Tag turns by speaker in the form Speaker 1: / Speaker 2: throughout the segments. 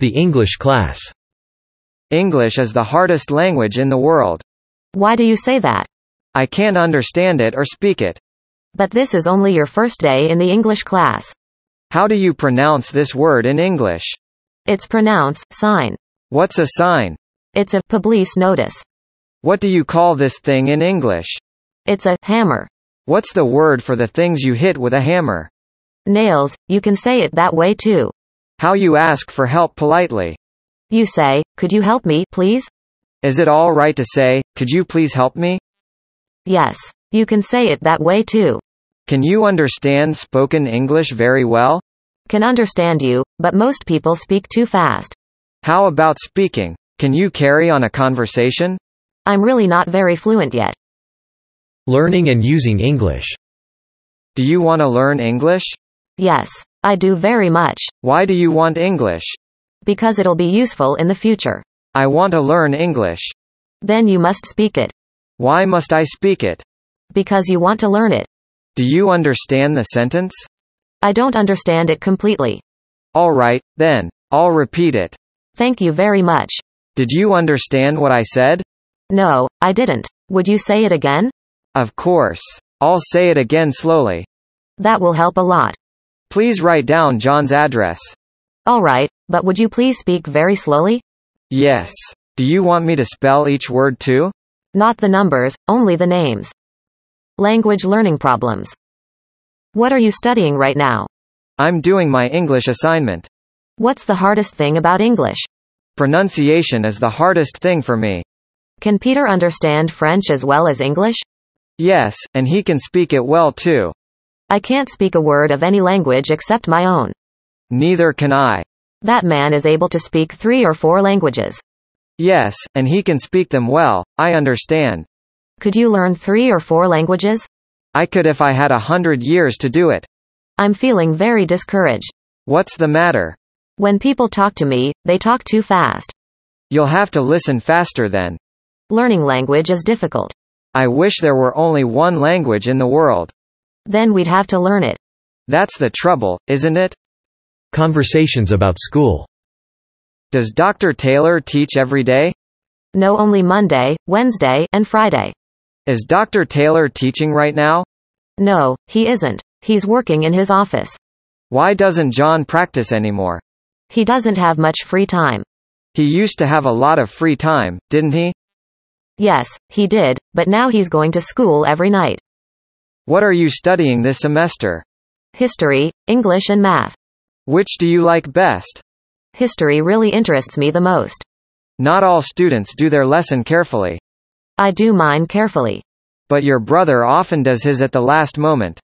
Speaker 1: The English class.
Speaker 2: English is the hardest language in the world.
Speaker 3: Why do you say that?
Speaker 2: I can't understand it or speak it.
Speaker 3: But this is only your first day in the English class.
Speaker 2: How do you pronounce this word in English?
Speaker 3: It's pronounced sign.
Speaker 2: What's a sign?
Speaker 3: It's a police notice.
Speaker 2: What do you call this thing in English?
Speaker 3: It's a hammer.
Speaker 2: What's the word for the things you hit with a hammer?
Speaker 3: Nails, you can say it that way too.
Speaker 2: How you ask for help politely.
Speaker 3: You say, could you help me, please?
Speaker 2: Is it all right to say, could you please help me?
Speaker 3: Yes. You can say it that way too.
Speaker 2: Can you understand spoken English very well?
Speaker 3: Can understand you, but most people speak too fast.
Speaker 2: How about speaking? Can you carry on a conversation?
Speaker 3: I'm really not very fluent yet.
Speaker 1: Learning and using English.
Speaker 2: Do you want to learn English?
Speaker 3: Yes. I do very much.
Speaker 2: Why do you want English?
Speaker 3: Because it'll be useful in the future.
Speaker 2: I want to learn English.
Speaker 3: Then you must speak it.
Speaker 2: Why must I speak it?
Speaker 3: Because you want to learn it.
Speaker 2: Do you understand the sentence?
Speaker 3: I don't understand it completely.
Speaker 2: All right, then. I'll repeat it.
Speaker 3: Thank you very much.
Speaker 2: Did you understand what I said?
Speaker 3: No, I didn't. Would you say it again?
Speaker 2: Of course. I'll say it again slowly.
Speaker 3: That will help a lot.
Speaker 2: Please write down John's address.
Speaker 3: All right, but would you please speak very slowly?
Speaker 2: Yes. Do you want me to spell each word too?
Speaker 3: Not the numbers, only the names. Language learning problems. What are you studying right now?
Speaker 2: I'm doing my English assignment.
Speaker 3: What's the hardest thing about English?
Speaker 2: Pronunciation is the hardest thing for me.
Speaker 3: Can Peter understand French as well as English?
Speaker 2: Yes, and he can speak it well too.
Speaker 3: I can't speak a word of any language except my own.
Speaker 2: Neither can I.
Speaker 3: That man is able to speak three or four languages.
Speaker 2: Yes, and he can speak them well, I understand.
Speaker 3: Could you learn three or four languages?
Speaker 2: I could if I had a hundred years to do it.
Speaker 3: I'm feeling very discouraged.
Speaker 2: What's the matter?
Speaker 3: When people talk to me, they talk too fast.
Speaker 2: You'll have to listen faster then.
Speaker 3: Learning language is difficult.
Speaker 2: I wish there were only one language in the world.
Speaker 3: Then we'd have to learn it.
Speaker 2: That's the trouble, isn't it?
Speaker 1: Conversations about school.
Speaker 2: Does Dr. Taylor teach every day?
Speaker 3: No, only Monday, Wednesday, and Friday.
Speaker 2: Is Dr. Taylor teaching right now?
Speaker 3: No, he isn't. He's working in his office.
Speaker 2: Why doesn't John practice anymore?
Speaker 3: He doesn't have much free time.
Speaker 2: He used to have a lot of free time, didn't he?
Speaker 3: Yes, he did, but now he's going to school every night.
Speaker 2: What are you studying this semester?
Speaker 3: History, English and math.
Speaker 2: Which do you like best?
Speaker 3: History really interests me the most.
Speaker 2: Not all students do their lesson carefully.
Speaker 3: I do mine carefully.
Speaker 2: But your brother often does his at the last moment.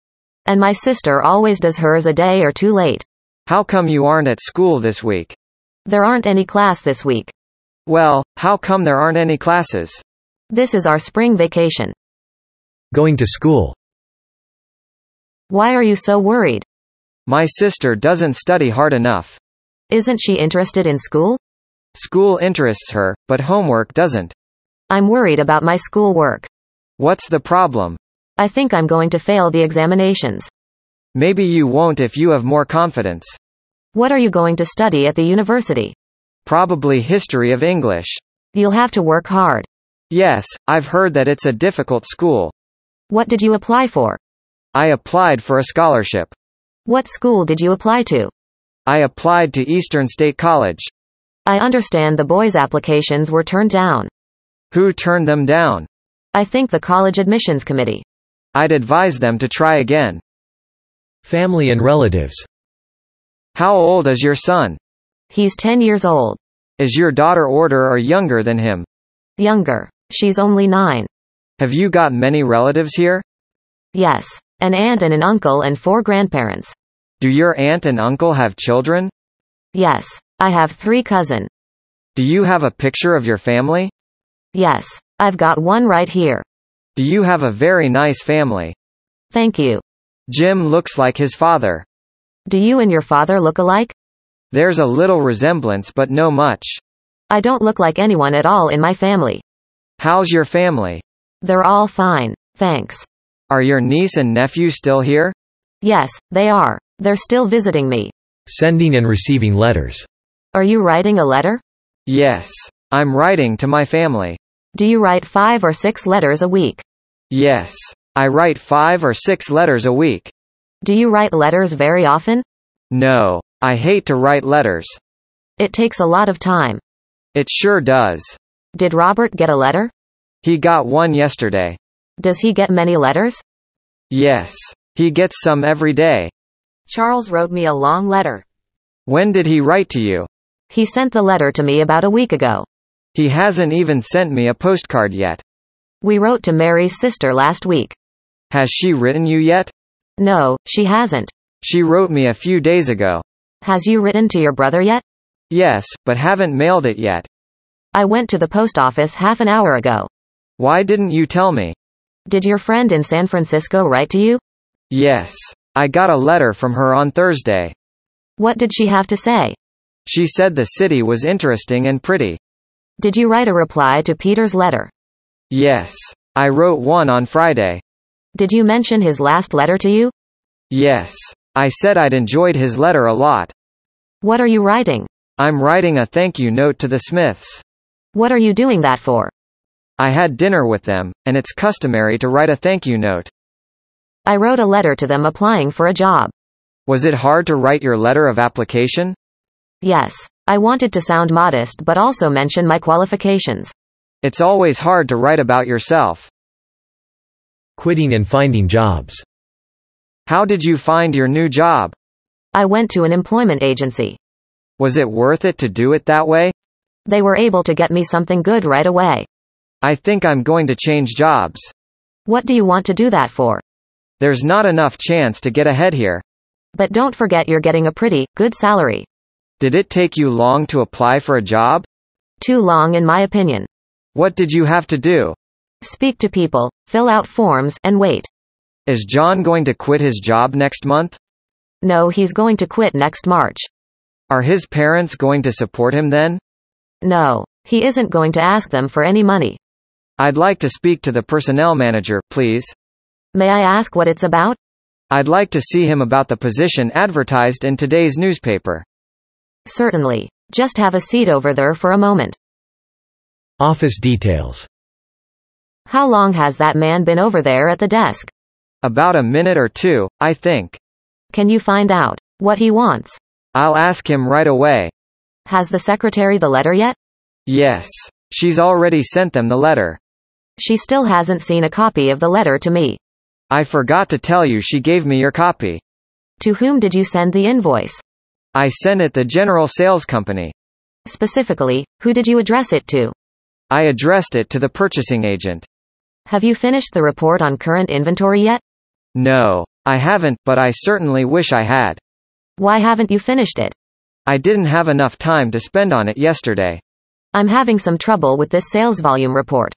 Speaker 3: And my sister always does hers a day or two late.
Speaker 2: How come you aren't at school this week?
Speaker 3: There aren't any class this week.
Speaker 2: Well, how come there aren't any classes?
Speaker 3: This is our spring vacation.
Speaker 1: Going to school.
Speaker 3: Why are you so worried?
Speaker 2: My sister doesn't study hard enough.
Speaker 3: Isn't she interested in school?
Speaker 2: School interests her, but homework doesn't.
Speaker 3: I'm worried about my school work.
Speaker 2: What's the problem?
Speaker 3: I think I'm going to fail the examinations.
Speaker 2: Maybe you won't if you have more confidence.
Speaker 3: What are you going to study at the university?
Speaker 2: Probably history of English.
Speaker 3: You'll have to work hard.
Speaker 2: Yes, I've heard that it's a difficult school.
Speaker 3: What did you apply for?
Speaker 2: I applied for a scholarship.
Speaker 3: What school did you apply to?
Speaker 2: I applied to Eastern State College.
Speaker 3: I understand the boys' applications were turned down.
Speaker 2: Who turned them down?
Speaker 3: I think the college admissions committee.
Speaker 2: I'd advise them to try again.
Speaker 1: Family and relatives.
Speaker 2: How old is your son?
Speaker 3: He's 10 years old.
Speaker 2: Is your daughter older or younger than him?
Speaker 3: Younger. She's only 9.
Speaker 2: Have you got many relatives here?
Speaker 3: Yes. An aunt and an uncle and four grandparents.
Speaker 2: Do your aunt and uncle have children?
Speaker 3: Yes. I have three cousin.
Speaker 2: Do you have a picture of your family?
Speaker 3: Yes. I've got one right here.
Speaker 2: Do you have a very nice family?
Speaker 3: Thank you.
Speaker 2: Jim looks like his father.
Speaker 3: Do you and your father look alike?
Speaker 2: There's a little resemblance but no much.
Speaker 3: I don't look like anyone at all in my family.
Speaker 2: How's your family?
Speaker 3: They're all fine. Thanks.
Speaker 2: Are your niece and nephew still here?
Speaker 3: Yes, they are. They're still visiting me.
Speaker 1: Sending and receiving letters.
Speaker 3: Are you writing a letter?
Speaker 2: Yes. I'm writing to my family.
Speaker 3: Do you write five or six letters a week?
Speaker 2: Yes. I write five or six letters a week.
Speaker 3: Do you write letters very often?
Speaker 2: No. I hate to write letters.
Speaker 3: It takes a lot of time.
Speaker 2: It sure does.
Speaker 3: Did Robert get a letter?
Speaker 2: He got one yesterday.
Speaker 3: Does he get many letters?
Speaker 2: Yes. He gets some every day.
Speaker 3: Charles wrote me a long letter.
Speaker 2: When did he write to you?
Speaker 3: He sent the letter to me about a week ago.
Speaker 2: He hasn't even sent me a postcard yet.
Speaker 3: We wrote to Mary's sister last week.
Speaker 2: Has she written you yet?
Speaker 3: No, she hasn't.
Speaker 2: She wrote me a few days ago.
Speaker 3: Has you written to your brother yet?
Speaker 2: Yes, but haven't mailed it yet.
Speaker 3: I went to the post office half an hour ago.
Speaker 2: Why didn't you tell me?
Speaker 3: Did your friend in San Francisco write to you?
Speaker 2: Yes. I got a letter from her on Thursday.
Speaker 3: What did she have to say?
Speaker 2: She said the city was interesting and pretty.
Speaker 3: Did you write a reply to Peter's letter?
Speaker 2: Yes. I wrote one on Friday.
Speaker 3: Did you mention his last letter to you?
Speaker 2: Yes. I said I'd enjoyed his letter a lot.
Speaker 3: What are you writing?
Speaker 2: I'm writing a thank you note to the Smiths.
Speaker 3: What are you doing that for?
Speaker 2: I had dinner with them, and it's customary to write a thank you note.
Speaker 3: I wrote a letter to them applying for a job.
Speaker 2: Was it hard to write your letter of application?
Speaker 3: Yes. I wanted to sound modest but also mention my qualifications.
Speaker 2: It's always hard to write about yourself.
Speaker 1: Quitting and finding jobs.
Speaker 2: How did you find your new job?
Speaker 3: I went to an employment agency.
Speaker 2: Was it worth it to do it that way?
Speaker 3: They were able to get me something good right away.
Speaker 2: I think I'm going to change jobs.
Speaker 3: What do you want to do that for?
Speaker 2: There's not enough chance to get ahead here.
Speaker 3: But don't forget you're getting a pretty, good salary.
Speaker 2: Did it take you long to apply for a job?
Speaker 3: Too long in my opinion.
Speaker 2: What did you have to do?
Speaker 3: Speak to people, fill out forms, and wait.
Speaker 2: Is John going to quit his job next month?
Speaker 3: No, he's going to quit next March.
Speaker 2: Are his parents going to support him then?
Speaker 3: No, he isn't going to ask them for any money.
Speaker 2: I'd like to speak to the personnel manager, please.
Speaker 3: May I ask what it's about?
Speaker 2: I'd like to see him about the position advertised in today's newspaper.
Speaker 3: Certainly. Just have a seat over there for a moment.
Speaker 1: Office details.
Speaker 3: How long has that man been over there at the desk?
Speaker 2: About a minute or two, I think.
Speaker 3: Can you find out what he wants?
Speaker 2: I'll ask him right away.
Speaker 3: Has the secretary the letter yet?
Speaker 2: Yes. She's already sent them the letter.
Speaker 3: She still hasn't seen a copy of the letter to me.
Speaker 2: I forgot to tell you she gave me your copy.
Speaker 3: To whom did you send the invoice?
Speaker 2: I sent it the General Sales Company.
Speaker 3: Specifically, who did you address it to?
Speaker 2: I addressed it to the purchasing agent.
Speaker 3: Have you finished the report on current inventory yet?
Speaker 2: No. I haven't, but I certainly wish I had.
Speaker 3: Why haven't you finished it?
Speaker 2: I didn't have enough time to spend on it yesterday.
Speaker 3: I'm having some trouble with this sales volume report.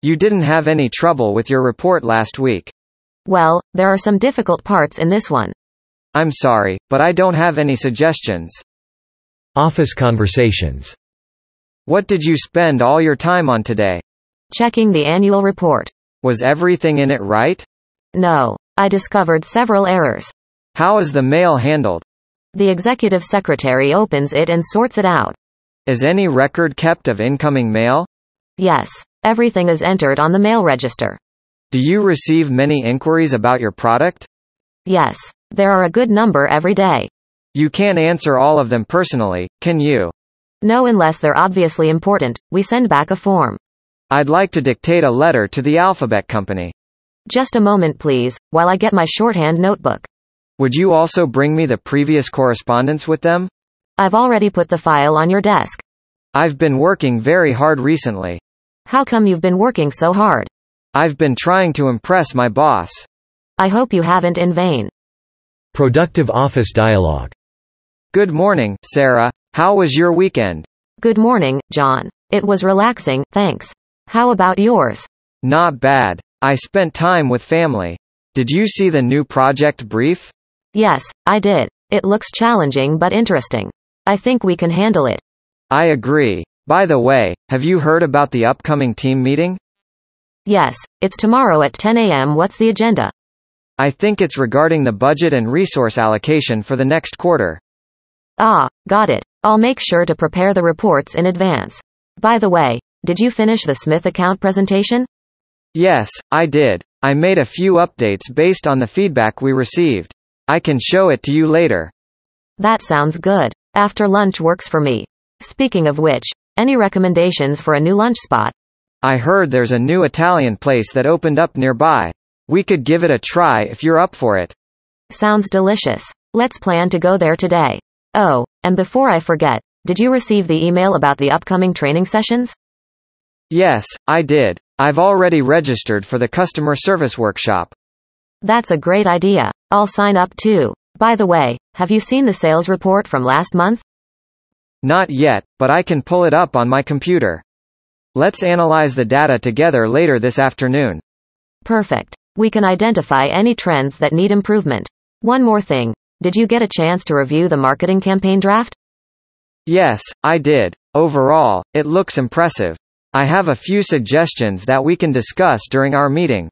Speaker 2: You didn't have any trouble with your report last week.
Speaker 3: Well, there are some difficult parts in this one.
Speaker 2: I'm sorry, but I don't have any suggestions.
Speaker 1: Office conversations.
Speaker 2: What did you spend all your time on today?
Speaker 3: Checking the annual report.
Speaker 2: Was everything in it right?
Speaker 3: No. I discovered several errors.
Speaker 2: How is the mail handled?
Speaker 3: The executive secretary opens it and sorts it out.
Speaker 2: Is any record kept of incoming mail?
Speaker 3: Yes. Everything is entered on the mail register.
Speaker 2: Do you receive many inquiries about your product?
Speaker 3: Yes. There are a good number every day.
Speaker 2: You can't answer all of them personally, can you?
Speaker 3: No, unless they're obviously important, we send back a form.
Speaker 2: I'd like to dictate a letter to the Alphabet Company.
Speaker 3: Just a moment, please, while I get my shorthand notebook.
Speaker 2: Would you also bring me the previous correspondence with them?
Speaker 3: I've already put the file on your desk.
Speaker 2: I've been working very hard recently.
Speaker 3: How come you've been working so hard?
Speaker 2: I've been trying to impress my boss.
Speaker 3: I hope you haven't in vain.
Speaker 1: Productive office dialogue.
Speaker 2: Good morning, Sarah. How was your weekend?
Speaker 3: Good morning, John. It was relaxing, thanks. How about yours?
Speaker 2: Not bad. I spent time with family. Did you see the new project brief?
Speaker 3: Yes, I did. It looks challenging but interesting. I think we can handle it.
Speaker 2: I agree. By the way, have you heard about the upcoming team meeting?
Speaker 3: Yes, it's tomorrow at 10 a.m. What's the agenda?
Speaker 2: I think it's regarding the budget and resource allocation for the next quarter.
Speaker 3: Ah, got it. I'll make sure to prepare the reports in advance. By the way, did you finish the Smith account presentation?
Speaker 2: Yes, I did. I made a few updates based on the feedback we received. I can show it to you later.
Speaker 3: That sounds good. After lunch works for me. Speaking of which, any recommendations for a new lunch spot?
Speaker 2: I heard there's a new Italian place that opened up nearby. We could give it a try if you're up for it.
Speaker 3: Sounds delicious. Let's plan to go there today. Oh, and before I forget, did you receive the email about the upcoming training sessions?
Speaker 2: Yes, I did. I've already registered for the customer service workshop.
Speaker 3: That's a great idea. I'll sign up too. By the way, have you seen the sales report from last month?
Speaker 2: Not yet, but I can pull it up on my computer. Let's analyze the data together later this afternoon.
Speaker 3: Perfect. We can identify any trends that need improvement. One more thing. Did you get a chance to review the marketing campaign draft?
Speaker 2: Yes, I did. Overall, it looks impressive. I have a few suggestions that we can discuss during our meeting.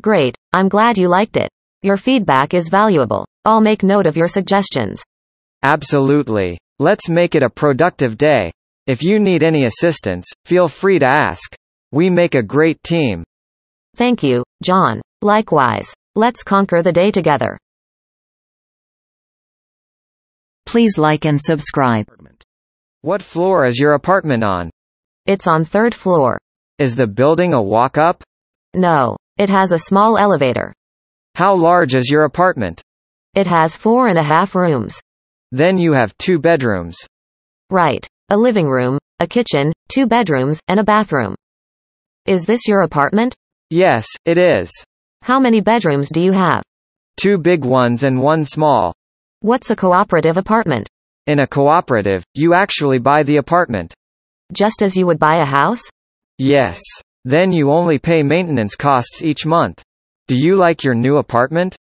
Speaker 3: Great. I'm glad you liked it. Your feedback is valuable. I'll make note of your suggestions.
Speaker 2: Absolutely. Let's make it a productive day. If you need any assistance, feel free to ask. We make a great team.
Speaker 3: Thank you, John. Likewise. Let's conquer the day together.
Speaker 4: Please like and subscribe.
Speaker 2: What floor is your apartment on?
Speaker 3: It's on third floor.
Speaker 2: Is the building a walk up?
Speaker 3: No. It has a small elevator.
Speaker 2: How large is your apartment?
Speaker 3: It has four and a half rooms.
Speaker 2: Then you have two bedrooms.
Speaker 3: Right. A living room, a kitchen, two bedrooms, and a bathroom. Is this your apartment?
Speaker 2: Yes, it is.
Speaker 3: How many bedrooms do you have?
Speaker 2: Two big ones and one small.
Speaker 3: What's a cooperative apartment?
Speaker 2: In a cooperative, you actually buy the apartment.
Speaker 3: Just as you would buy a house?
Speaker 2: Yes. Then you only pay maintenance costs each month. Do you like your new apartment?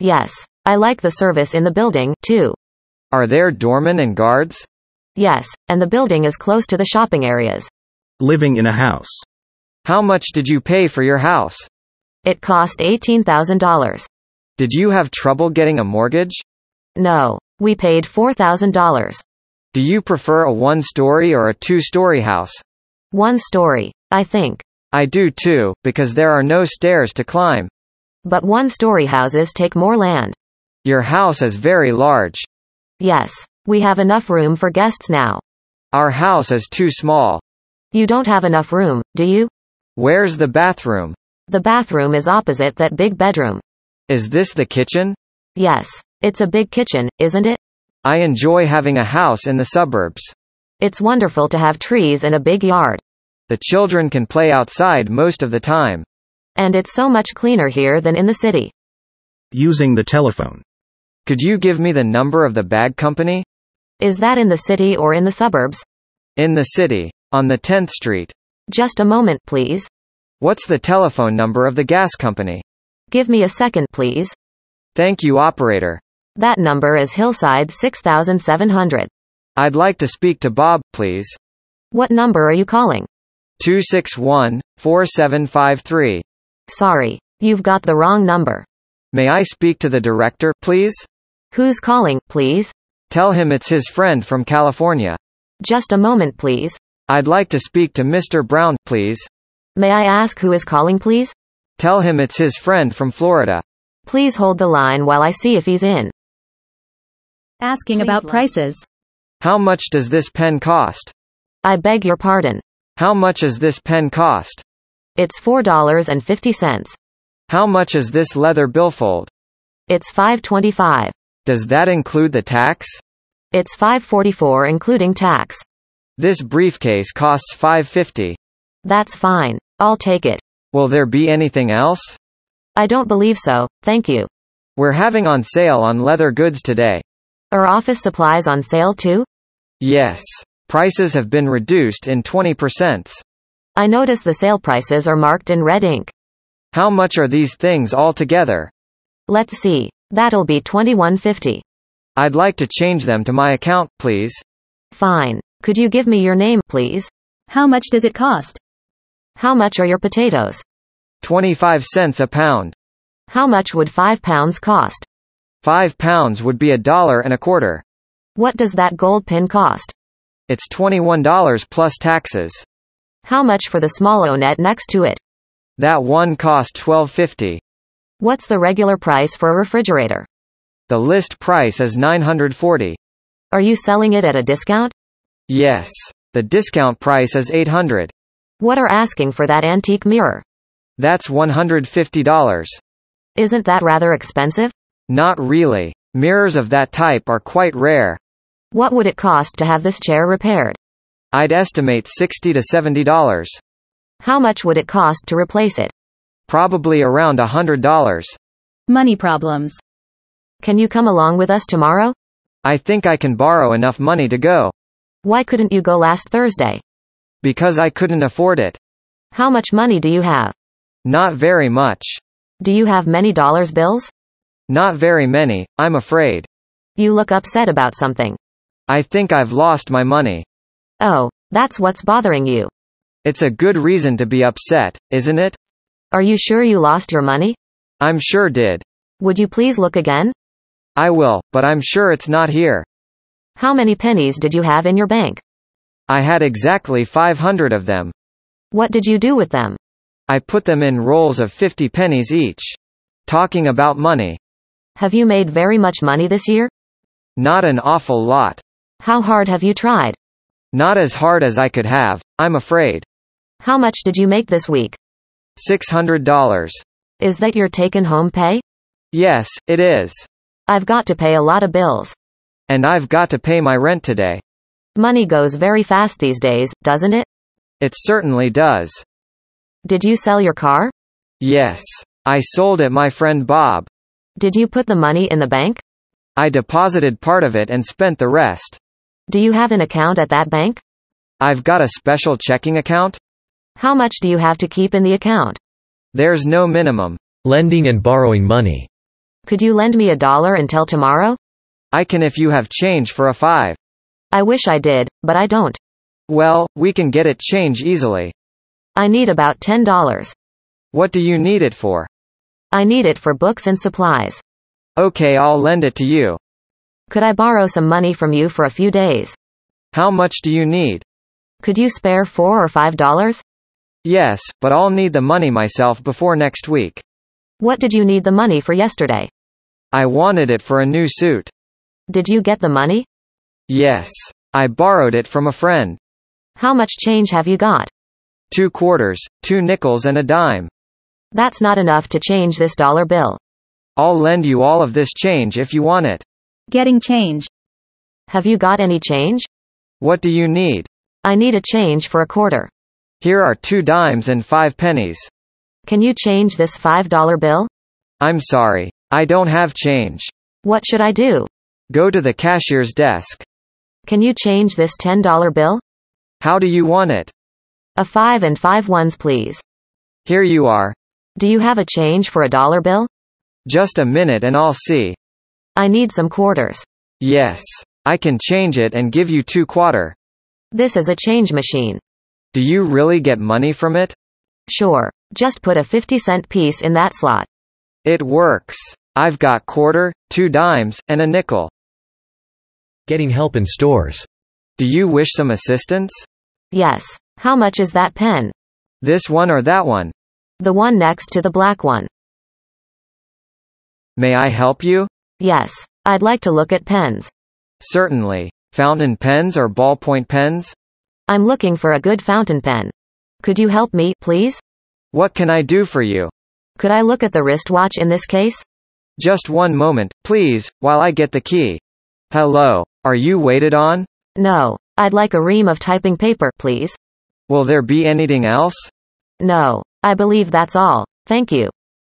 Speaker 3: Yes. I like the service in the building, too.
Speaker 2: Are there doormen and guards?
Speaker 3: Yes, and the building is close to the shopping areas.
Speaker 5: Living in a house.
Speaker 2: How much did you pay for your house?
Speaker 3: It cost $18,000.
Speaker 2: Did you have trouble getting a mortgage?
Speaker 3: No. We paid $4,000.
Speaker 2: Do you prefer a one-story or a two-story house?
Speaker 3: One story, I think.
Speaker 2: I do too, because there are no stairs to climb.
Speaker 3: But one story houses take more land.
Speaker 2: Your house is very large.
Speaker 3: Yes. We have enough room for guests now.
Speaker 2: Our house is too small.
Speaker 3: You don't have enough room, do you?
Speaker 2: Where's the bathroom?
Speaker 3: The bathroom is opposite that big bedroom.
Speaker 2: Is this the kitchen?
Speaker 3: Yes. It's a big kitchen, isn't it?
Speaker 2: I enjoy having a house in the suburbs.
Speaker 3: It's wonderful to have trees and a big yard.
Speaker 2: The children can play outside most of the time.
Speaker 3: And it's so much cleaner here than in the city.
Speaker 5: Using the telephone.
Speaker 2: Could you give me the number of the bag company?
Speaker 3: Is that in the city or in the suburbs?
Speaker 2: In the city. On the 10th Street.
Speaker 3: Just a moment, please.
Speaker 2: What's the telephone number of the gas company?
Speaker 3: Give me a second, please.
Speaker 2: Thank you, operator.
Speaker 3: That number is Hillside 6700.
Speaker 2: I'd like to speak to Bob, please.
Speaker 3: What number are you calling?
Speaker 2: 261 4753.
Speaker 3: Sorry. You've got the wrong number.
Speaker 2: May I speak to the director, please?
Speaker 3: Who's calling, please?
Speaker 2: Tell him it's his friend from California.
Speaker 3: Just a moment, please.
Speaker 2: I'd like to speak to Mr. Brown, please.
Speaker 3: May I ask who is calling, please?
Speaker 2: Tell him it's his friend from Florida.
Speaker 3: Please hold the line while I see if he's in.
Speaker 6: Asking
Speaker 3: Please
Speaker 6: about
Speaker 3: let-
Speaker 6: prices.
Speaker 2: How much does this pen cost?
Speaker 3: I beg your pardon.
Speaker 2: How much is this pen cost?
Speaker 3: It's $4.50.
Speaker 2: How much is this leather billfold?
Speaker 3: It's 525.
Speaker 2: Does that include the tax?
Speaker 3: It's 544 including tax.
Speaker 2: This briefcase costs 550.
Speaker 3: That's fine. I'll take it.
Speaker 2: Will there be anything else?
Speaker 3: I don't believe so, thank you.
Speaker 2: We're having on sale on leather goods today.
Speaker 3: Are office supplies on sale too?
Speaker 2: Yes. Prices have been reduced in 20%.
Speaker 3: I notice the sale prices are marked in red ink.
Speaker 2: How much are these things all together?
Speaker 3: Let's see. That'll be 2150.
Speaker 2: I'd like to change them to my account, please.
Speaker 3: Fine. Could you give me your name, please?
Speaker 6: How much does it cost?
Speaker 3: How much are your potatoes?
Speaker 2: 25 cents a pound.
Speaker 3: How much would 5 pounds cost?
Speaker 2: 5 pounds would be a dollar and a quarter.
Speaker 3: What does that gold pin cost?
Speaker 2: It's $21 plus taxes.
Speaker 3: How much for the small O-net next to it?
Speaker 2: That one cost $12.50.
Speaker 3: What's the regular price for a refrigerator?
Speaker 2: The list price is 940.
Speaker 3: Are you selling it at a discount?
Speaker 2: Yes. The discount price is 800.
Speaker 3: What are asking for that antique mirror?
Speaker 2: That's $150.
Speaker 3: Isn't that rather expensive?
Speaker 2: Not really. Mirrors of that type are quite rare.
Speaker 3: What would it cost to have this chair repaired?
Speaker 2: I'd estimate 60 to $70.
Speaker 3: How much would it cost to replace it?
Speaker 2: Probably around a $100.
Speaker 6: Money problems.
Speaker 3: Can you come along with us tomorrow?
Speaker 2: I think I can borrow enough money to go.
Speaker 3: Why couldn't you go last Thursday?
Speaker 2: Because I couldn't afford it.
Speaker 3: How much money do you have?
Speaker 2: Not very much.
Speaker 3: Do you have many dollars bills?
Speaker 2: Not very many, I'm afraid.
Speaker 3: You look upset about something.
Speaker 2: I think I've lost my money.
Speaker 3: Oh, that's what's bothering you.
Speaker 2: It's a good reason to be upset, isn't it?
Speaker 3: Are you sure you lost your money?
Speaker 2: I'm sure did.
Speaker 3: Would you please look again?
Speaker 2: I will, but I'm sure it's not here.
Speaker 3: How many pennies did you have in your bank?
Speaker 2: I had exactly 500 of them.
Speaker 3: What did you do with them?
Speaker 2: I put them in rolls of 50 pennies each. Talking about money.
Speaker 3: Have you made very much money this year?
Speaker 2: Not an awful lot.
Speaker 3: How hard have you tried?
Speaker 2: Not as hard as I could have, I'm afraid.
Speaker 3: How much did you make this week?
Speaker 2: $600.
Speaker 3: Is that your taken home pay?
Speaker 2: Yes, it is.
Speaker 3: I've got to pay a lot of bills.
Speaker 2: And I've got to pay my rent today.
Speaker 3: Money goes very fast these days, doesn't it?
Speaker 2: It certainly does.
Speaker 3: Did you sell your car?
Speaker 2: Yes. I sold it my friend Bob.
Speaker 3: Did you put the money in the bank?
Speaker 2: I deposited part of it and spent the rest.
Speaker 3: Do you have an account at that bank?
Speaker 2: I've got a special checking account?
Speaker 3: How much do you have to keep in the account?
Speaker 2: There's no minimum.
Speaker 1: Lending and borrowing money.
Speaker 3: Could you lend me a dollar until tomorrow?
Speaker 2: I can if you have change for a five.
Speaker 3: I wish I did, but I don't.
Speaker 2: Well, we can get it change easily.
Speaker 3: I need about $10.
Speaker 2: What do you need it for?
Speaker 3: I need it for books and supplies.
Speaker 2: Okay, I'll lend it to you.
Speaker 3: Could I borrow some money from you for a few days?
Speaker 2: How much do you need?
Speaker 3: Could you spare four or five dollars?
Speaker 2: Yes, but I'll need the money myself before next week.
Speaker 3: What did you need the money for yesterday?
Speaker 2: I wanted it for a new suit.
Speaker 3: Did you get the money?
Speaker 2: Yes. I borrowed it from a friend.
Speaker 3: How much change have you got?
Speaker 2: Two quarters, two nickels and a dime.
Speaker 3: That's not enough to change this dollar bill.
Speaker 2: I'll lend you all of this change if you want it.
Speaker 6: Getting change.
Speaker 3: Have you got any change?
Speaker 2: What do you need?
Speaker 3: I need a change for a quarter.
Speaker 2: Here are two dimes and five pennies.
Speaker 3: Can you change this $5 bill?
Speaker 2: I'm sorry. I don't have change.
Speaker 3: What should I do?
Speaker 2: Go to the cashier's desk.
Speaker 3: Can you change this $10 bill?
Speaker 2: How do you want it?
Speaker 3: A 5 and five ones, please.
Speaker 2: Here you are.
Speaker 3: Do you have a change for a dollar bill?
Speaker 2: Just a minute and I'll see.
Speaker 3: I need some quarters.
Speaker 2: Yes. I can change it and give you two quarter.
Speaker 3: This is a change machine.
Speaker 2: Do you really get money from it?
Speaker 3: Sure. Just put a 50 cent piece in that slot.
Speaker 2: It works. I've got quarter, two dimes, and a nickel.
Speaker 1: Getting help in stores.
Speaker 2: Do you wish some assistance?
Speaker 3: Yes. How much is that pen?
Speaker 2: This one or that one?
Speaker 3: The one next to the black one.
Speaker 2: May I help you?
Speaker 3: Yes. I'd like to look at pens.
Speaker 2: Certainly. Fountain pens or ballpoint pens?
Speaker 3: I'm looking for a good fountain pen. Could you help me, please?
Speaker 2: What can I do for you?
Speaker 3: Could I look at the wristwatch in this case?
Speaker 2: Just one moment, please, while I get the key. Hello. Are you waited on?
Speaker 3: No. I'd like a ream of typing paper, please.
Speaker 2: Will there be anything else?
Speaker 3: No. I believe that's all. Thank you.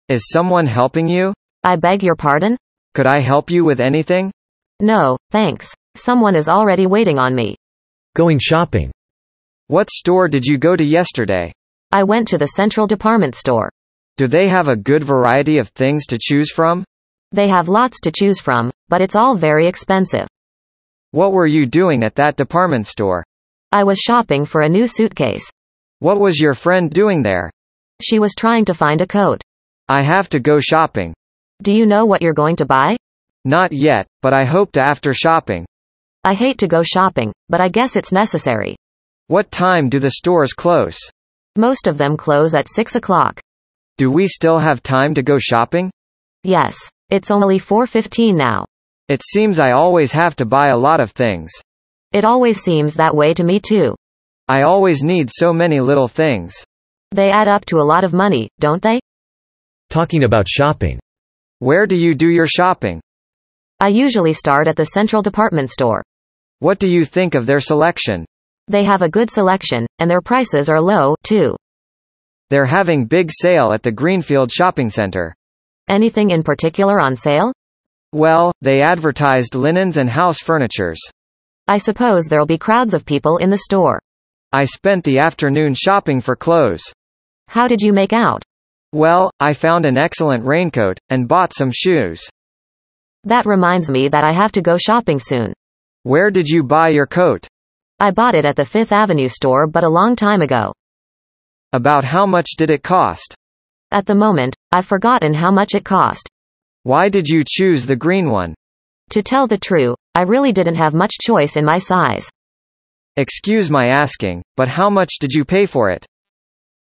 Speaker 2: Is someone helping you?
Speaker 3: I beg your pardon?
Speaker 2: Could I help you with anything?
Speaker 3: No, thanks. Someone is already waiting on me.
Speaker 1: Going shopping.
Speaker 2: What store did you go to yesterday?
Speaker 3: I went to the central department store.
Speaker 2: Do they have a good variety of things to choose from?
Speaker 3: They have lots to choose from, but it's all very expensive.
Speaker 2: What were you doing at that department store?
Speaker 3: I was shopping for a new suitcase.
Speaker 2: What was your friend doing there?
Speaker 3: She was trying to find a coat.
Speaker 2: I have to go shopping.
Speaker 3: Do you know what you're going to buy?
Speaker 2: Not yet, but I hope to after shopping.
Speaker 3: I hate to go shopping, but I guess it's necessary.
Speaker 2: What time do the stores close?
Speaker 3: Most of them close at 6 o'clock.
Speaker 2: Do we still have time to go shopping?
Speaker 3: Yes. It's only 4.15 now.
Speaker 2: It seems I always have to buy a lot of things.
Speaker 3: It always seems that way to me too.
Speaker 2: I always need so many little things.
Speaker 3: They add up to a lot of money, don't they?
Speaker 1: Talking about shopping.
Speaker 2: Where do you do your shopping?
Speaker 3: I usually start at the central department store.
Speaker 2: What do you think of their selection?
Speaker 3: They have a good selection, and their prices are low, too.
Speaker 2: They're having big sale at the Greenfield Shopping Center.
Speaker 3: Anything in particular on sale?
Speaker 2: Well, they advertised linens and house furnitures.
Speaker 3: I suppose there'll be crowds of people in the store.
Speaker 2: I spent the afternoon shopping for clothes.
Speaker 3: How did you make out?
Speaker 2: Well, I found an excellent raincoat, and bought some shoes.
Speaker 3: That reminds me that I have to go shopping soon.
Speaker 2: Where did you buy your coat?
Speaker 3: I bought it at the Fifth Avenue store but a long time ago.
Speaker 2: About how much did it cost?
Speaker 3: At the moment, I've forgotten how much it cost.
Speaker 2: Why did you choose the green one?
Speaker 3: To tell the truth, I really didn't have much choice in my size.
Speaker 2: Excuse my asking, but how much did you pay for it?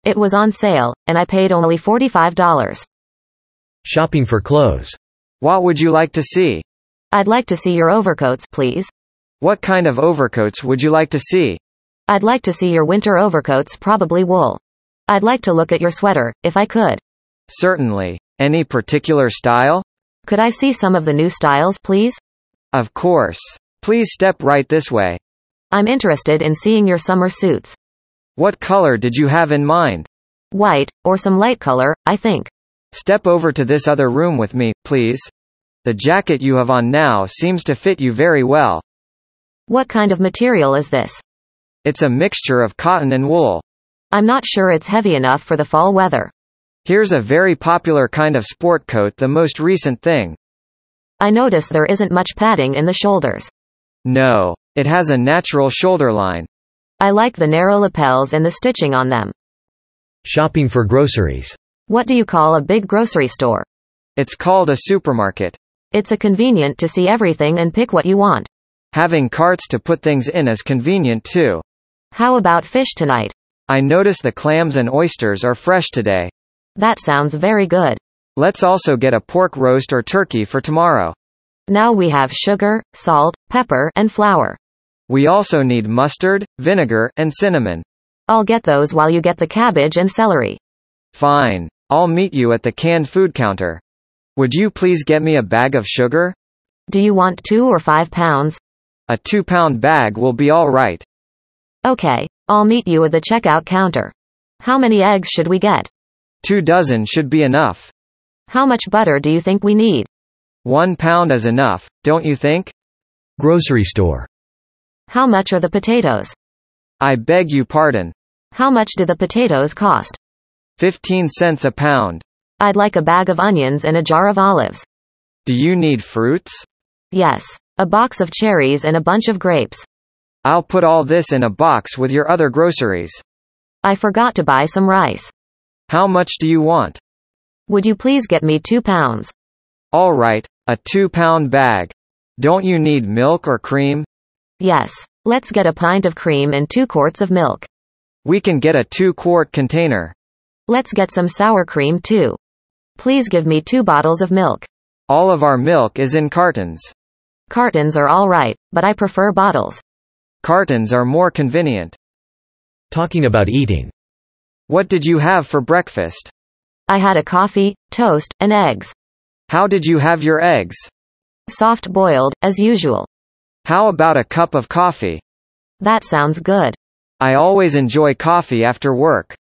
Speaker 3: It was on sale, and I paid only $45.
Speaker 1: Shopping for clothes.
Speaker 2: What would you like to see?
Speaker 3: I'd like to see your overcoats, please.
Speaker 2: What kind of overcoats would you like to see?
Speaker 3: I'd like to see your winter overcoats, probably wool. I'd like to look at your sweater, if I could.
Speaker 2: Certainly. Any particular style?
Speaker 3: Could I see some of the new styles, please?
Speaker 2: Of course. Please step right this way.
Speaker 3: I'm interested in seeing your summer suits.
Speaker 2: What color did you have in mind?
Speaker 3: White, or some light color, I think.
Speaker 2: Step over to this other room with me, please. The jacket you have on now seems to fit you very well.
Speaker 3: What kind of material is this?
Speaker 2: It's a mixture of cotton and wool.
Speaker 3: I'm not sure it's heavy enough for the fall weather.
Speaker 2: Here's a very popular kind of sport coat, the most recent thing.
Speaker 3: I notice there isn't much padding in the shoulders.
Speaker 2: No. It has a natural shoulder line.
Speaker 3: I like the narrow lapels and the stitching on them.
Speaker 1: Shopping for groceries.
Speaker 3: What do you call a big grocery store?
Speaker 2: It's called a supermarket.
Speaker 3: It's a convenient to see everything and pick what you want.
Speaker 2: Having carts to put things in is convenient too.
Speaker 3: How about fish tonight?
Speaker 2: I notice the clams and oysters are fresh today.
Speaker 3: That sounds very good.
Speaker 2: Let's also get a pork roast or turkey for tomorrow.
Speaker 3: Now we have sugar, salt, pepper, and flour.
Speaker 2: We also need mustard, vinegar, and cinnamon.
Speaker 3: I'll get those while you get the cabbage and celery.
Speaker 2: Fine. I'll meet you at the canned food counter. Would you please get me a bag of sugar?
Speaker 3: Do you want two or five pounds?
Speaker 2: A two pound bag will be all right.
Speaker 3: Okay. I'll meet you at the checkout counter. How many eggs should we get?
Speaker 2: Two dozen should be enough.
Speaker 3: How much butter do you think we need?
Speaker 2: One pound is enough, don't you think?
Speaker 1: Grocery store.
Speaker 3: How much are the potatoes?
Speaker 2: I beg you pardon.
Speaker 3: How much do the potatoes cost?
Speaker 2: 15 cents a pound.
Speaker 3: I'd like a bag of onions and a jar of olives.
Speaker 2: Do you need fruits?
Speaker 3: Yes. A box of cherries and a bunch of grapes.
Speaker 2: I'll put all this in a box with your other groceries.
Speaker 3: I forgot to buy some rice.
Speaker 2: How much do you want?
Speaker 3: Would you please get me two pounds?
Speaker 2: All right, a two pound bag. Don't you need milk or cream?
Speaker 3: Yes. Let's get a pint of cream and two quarts of milk.
Speaker 2: We can get a two quart container.
Speaker 3: Let's get some sour cream too. Please give me two bottles of milk.
Speaker 2: All of our milk is in cartons.
Speaker 3: Cartons are alright, but I prefer bottles.
Speaker 2: Cartons are more convenient.
Speaker 1: Talking about eating.
Speaker 2: What did you have for breakfast?
Speaker 3: I had a coffee, toast, and eggs.
Speaker 2: How did you have your eggs?
Speaker 3: Soft boiled, as usual.
Speaker 2: How about a cup of coffee?
Speaker 3: That sounds good.
Speaker 2: I always enjoy coffee after work.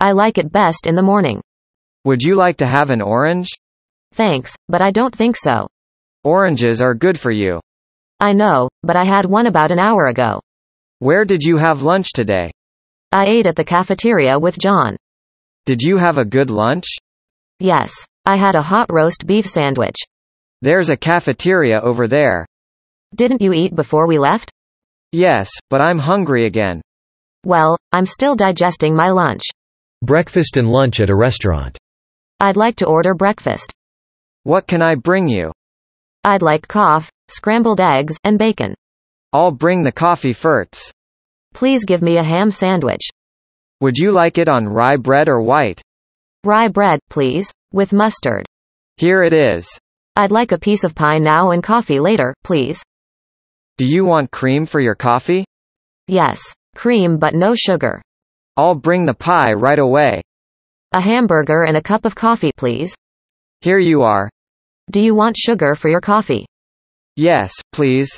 Speaker 3: I like it best in the morning.
Speaker 2: Would you like to have an orange?
Speaker 3: Thanks, but I don't think so.
Speaker 2: Oranges are good for you.
Speaker 3: I know, but I had one about an hour ago.
Speaker 2: Where did you have lunch today?
Speaker 3: I ate at the cafeteria with John.
Speaker 2: Did you have a good lunch?
Speaker 3: Yes. I had a hot roast beef sandwich.
Speaker 2: There's a cafeteria over there.
Speaker 3: Didn't you eat before we left?
Speaker 2: Yes, but I'm hungry again.
Speaker 3: Well, I'm still digesting my lunch.
Speaker 1: Breakfast and lunch at a restaurant.
Speaker 3: I'd like to order breakfast.
Speaker 2: What can I bring you?
Speaker 3: I'd like coffee, scrambled eggs, and bacon.
Speaker 2: I'll bring the coffee first.
Speaker 3: Please give me a ham sandwich.
Speaker 2: Would you like it on rye bread or white?
Speaker 3: Rye bread, please, with mustard.
Speaker 2: Here it is.
Speaker 3: I'd like a piece of pie now and coffee later, please.
Speaker 2: Do you want cream for your coffee?
Speaker 3: Yes. Cream but no sugar.
Speaker 2: I'll bring the pie right away.
Speaker 3: A hamburger and a cup of coffee, please.
Speaker 2: Here you are.
Speaker 3: Do you want sugar for your coffee?
Speaker 2: Yes, please.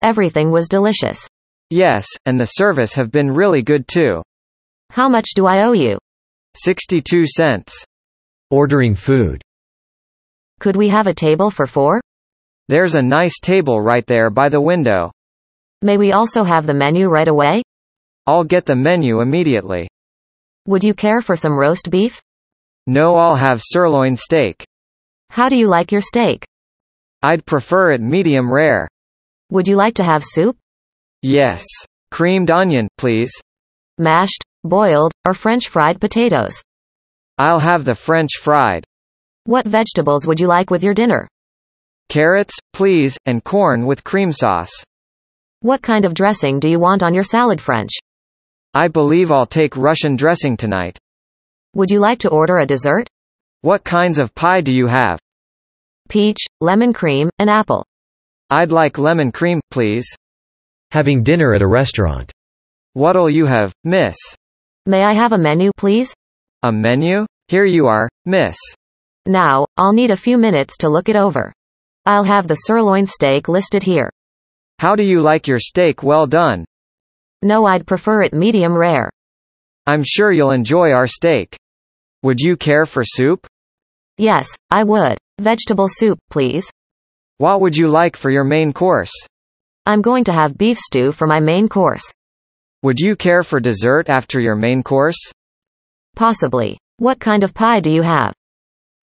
Speaker 3: Everything was delicious.
Speaker 2: Yes, and the service have been really good too.
Speaker 3: How much do I owe you?
Speaker 2: 62 cents.
Speaker 1: Ordering food.
Speaker 3: Could we have a table for four?
Speaker 2: There's a nice table right there by the window.
Speaker 3: May we also have the menu right away?
Speaker 2: I'll get the menu immediately.
Speaker 3: Would you care for some roast beef?
Speaker 2: No, I'll have sirloin steak.
Speaker 3: How do you like your steak?
Speaker 2: I'd prefer it medium rare.
Speaker 3: Would you like to have soup?
Speaker 2: Yes. Creamed onion, please.
Speaker 3: Mashed, boiled, or French fried potatoes?
Speaker 2: I'll have the French fried.
Speaker 3: What vegetables would you like with your dinner?
Speaker 2: Carrots, please, and corn with cream sauce.
Speaker 3: What kind of dressing do you want on your salad French?
Speaker 2: I believe I'll take Russian dressing tonight.
Speaker 3: Would you like to order a dessert?
Speaker 2: What kinds of pie do you have?
Speaker 3: Peach, lemon cream, and apple.
Speaker 2: I'd like lemon cream, please.
Speaker 1: Having dinner at a restaurant.
Speaker 2: What'll you have, miss?
Speaker 3: May I have a menu, please?
Speaker 2: A menu? Here you are, miss.
Speaker 3: Now, I'll need a few minutes to look it over. I'll have the sirloin steak listed here.
Speaker 2: How do you like your steak well done?
Speaker 3: No, I'd prefer it medium rare.
Speaker 2: I'm sure you'll enjoy our steak. Would you care for soup?
Speaker 3: Yes, I would. Vegetable soup, please.
Speaker 2: What would you like for your main course?
Speaker 3: I'm going to have beef stew for my main course.
Speaker 2: Would you care for dessert after your main course?
Speaker 3: Possibly. What kind of pie do you have?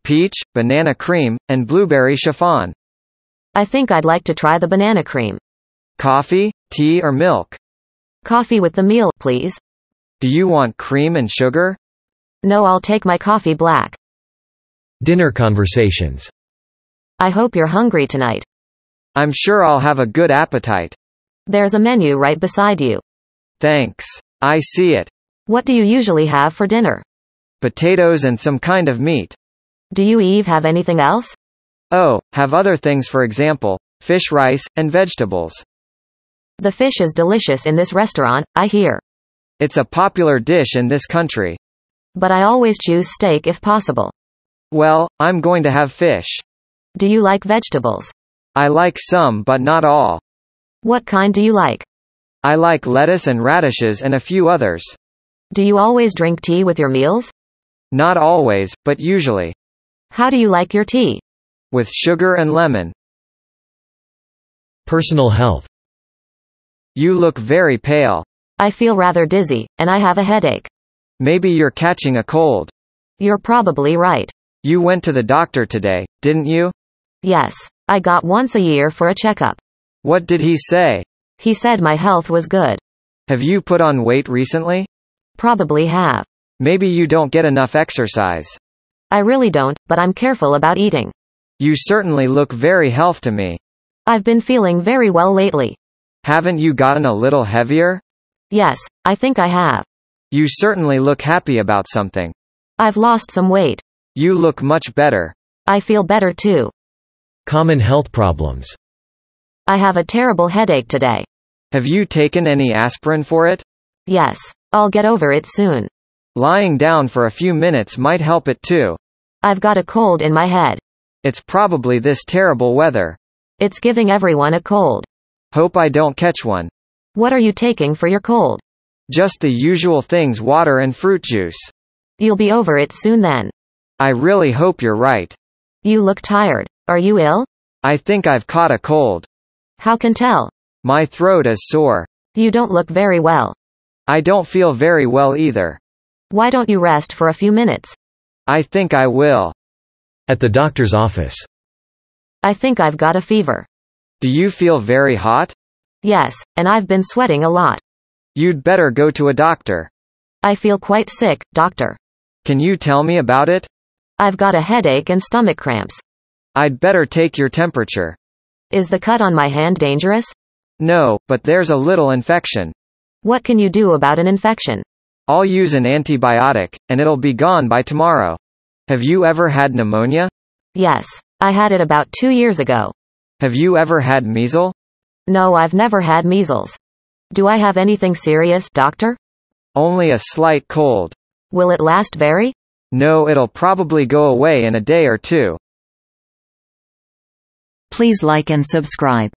Speaker 2: Peach, banana cream, and blueberry chiffon.
Speaker 3: I think I'd like to try the banana cream.
Speaker 2: Coffee, tea or milk?
Speaker 3: Coffee with the meal, please.
Speaker 2: Do you want cream and sugar?
Speaker 3: No, I'll take my coffee black.
Speaker 1: Dinner conversations.
Speaker 3: I hope you're hungry tonight.
Speaker 2: I'm sure I'll have a good appetite.
Speaker 3: There's a menu right beside you.
Speaker 2: Thanks. I see it.
Speaker 3: What do you usually have for dinner?
Speaker 2: Potatoes and some kind of meat.
Speaker 3: Do you Eve have anything else?
Speaker 2: Oh, have other things for example, fish rice, and vegetables.
Speaker 3: The fish is delicious in this restaurant, I hear.
Speaker 2: It's a popular dish in this country.
Speaker 3: But I always choose steak if possible.
Speaker 2: Well, I'm going to have fish.
Speaker 3: Do you like vegetables?
Speaker 2: I like some but not all.
Speaker 3: What kind do you like?
Speaker 2: I like lettuce and radishes and a few others.
Speaker 3: Do you always drink tea with your meals?
Speaker 2: Not always, but usually.
Speaker 3: How do you like your tea?
Speaker 2: With sugar and lemon.
Speaker 1: Personal health.
Speaker 2: You look very pale.
Speaker 3: I feel rather dizzy, and I have a headache.
Speaker 2: Maybe you're catching a cold.
Speaker 3: You're probably right.
Speaker 2: You went to the doctor today, didn't you?
Speaker 3: Yes. I got once a year for a checkup.
Speaker 2: What did he say?
Speaker 3: He said my health was good.
Speaker 2: Have you put on weight recently?
Speaker 3: Probably have.
Speaker 2: Maybe you don't get enough exercise.
Speaker 3: I really don't, but I'm careful about eating.
Speaker 2: You certainly look very health to me.
Speaker 3: I've been feeling very well lately.
Speaker 2: Haven't you gotten a little heavier?
Speaker 3: Yes, I think I have.
Speaker 2: You certainly look happy about something.
Speaker 3: I've lost some weight.
Speaker 2: You look much better.
Speaker 3: I feel better too.
Speaker 1: Common health problems.
Speaker 3: I have a terrible headache today.
Speaker 2: Have you taken any aspirin for it?
Speaker 3: Yes. I'll get over it soon.
Speaker 2: Lying down for a few minutes might help it too.
Speaker 3: I've got a cold in my head.
Speaker 2: It's probably this terrible weather.
Speaker 3: It's giving everyone a cold.
Speaker 2: Hope I don't catch one.
Speaker 3: What are you taking for your cold?
Speaker 2: Just the usual things water and fruit juice.
Speaker 3: You'll be over it soon then.
Speaker 2: I really hope you're right.
Speaker 3: You look tired. Are you ill?
Speaker 2: I think I've caught a cold.
Speaker 3: How can tell?
Speaker 2: My throat is sore.
Speaker 3: You don't look very well.
Speaker 2: I don't feel very well either.
Speaker 3: Why don't you rest for a few minutes?
Speaker 2: I think I will.
Speaker 1: At the doctor's office.
Speaker 3: I think I've got a fever.
Speaker 2: Do you feel very hot?
Speaker 3: Yes, and I've been sweating a lot.
Speaker 2: You'd better go to a doctor.
Speaker 3: I feel quite sick, doctor.
Speaker 2: Can you tell me about it?
Speaker 3: I've got a headache and stomach cramps.
Speaker 2: I'd better take your temperature.
Speaker 3: Is the cut on my hand dangerous?
Speaker 2: No, but there's a little infection.
Speaker 3: What can you do about an infection?
Speaker 2: I'll use an antibiotic, and it'll be gone by tomorrow. Have you ever had pneumonia?
Speaker 3: Yes. I had it about two years ago.
Speaker 2: Have you ever had measles?
Speaker 3: No, I've never had measles. Do I have anything serious, doctor?
Speaker 2: Only a slight cold.
Speaker 3: Will it last very?
Speaker 2: No, it'll probably go away in a day or two.
Speaker 4: Please like and subscribe.